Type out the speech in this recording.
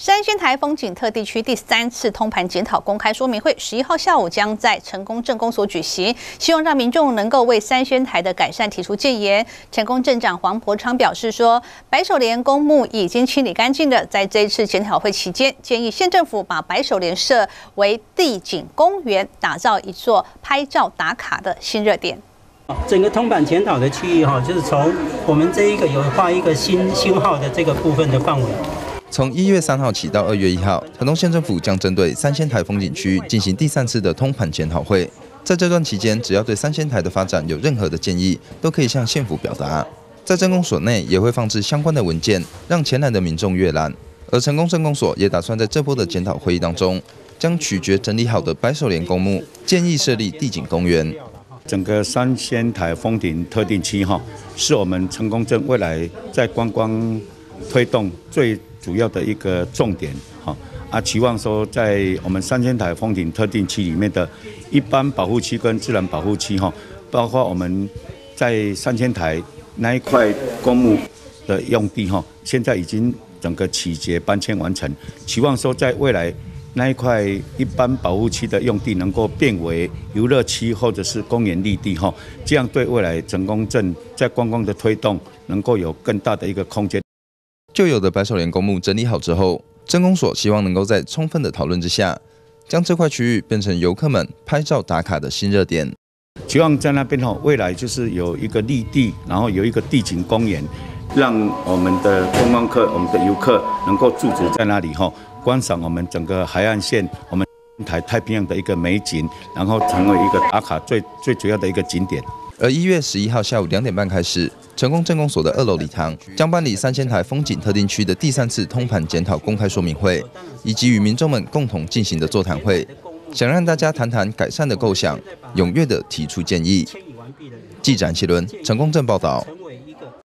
三仙台风景特地区第三次通盘检讨公开说明会，十一号下午将在成功镇公所举行，希望让民众能够为三仙台的改善提出建言。成功镇长黄伯昌表示说，白手莲公墓已经清理干净的，在这一次检讨会期间，建议县政府把白手莲设为地景公园，打造一座拍照打卡的新热点。整个通盘检讨的区域哈，就是从我们这一个有画一个新星号的这个部分的范围。从一月三号起到二月一号，台东县政府将针对三仙台风景区进行第三次的通盘检讨会。在这段期间，只要对三仙台的发展有任何的建议，都可以向县府表达。在镇公所内也会放置相关的文件，让前来的民众阅览。而成功镇公所也打算在这波的检讨会议当中，将取决整理好的白手莲公墓，建议设立地景公园。整个三仙台风景特定区哈，是我们成功镇未来在观光推动最。主要的一个重点，哈啊，期望说在我们三千台风景特定区里面的一般保护区跟自然保护区，哈，包括我们在三千台那一块公墓的用地，哈，现在已经整个起节搬迁完成，期望说在未来那一块一般保护区的用地能够变为游乐区或者是公园绿地，哈，这样对未来成功镇在观光的推动能够有更大的一个空间。旧有的白手莲公墓整理好之后，真公所希望能够在充分的讨论之下，将这块区域变成游客们拍照打卡的新热点。希望在那边哈，未来就是有一个绿地，然后有一个地景公园，让我们的观光客、我们的游客能够驻足在那里哈，观赏我们整个海岸线、我们台太平洋的一个美景，然后成为一个打卡最最主要的一个景点。而一月十一号下午两点半开始，成功镇公所的二楼礼堂将办理三千台风景特定区的第三次通盘检讨公开说明会，以及与民众们共同进行的座谈会，想让大家谈谈改善的构想，踊跃的提出建议。记者谢伦，成功镇报道。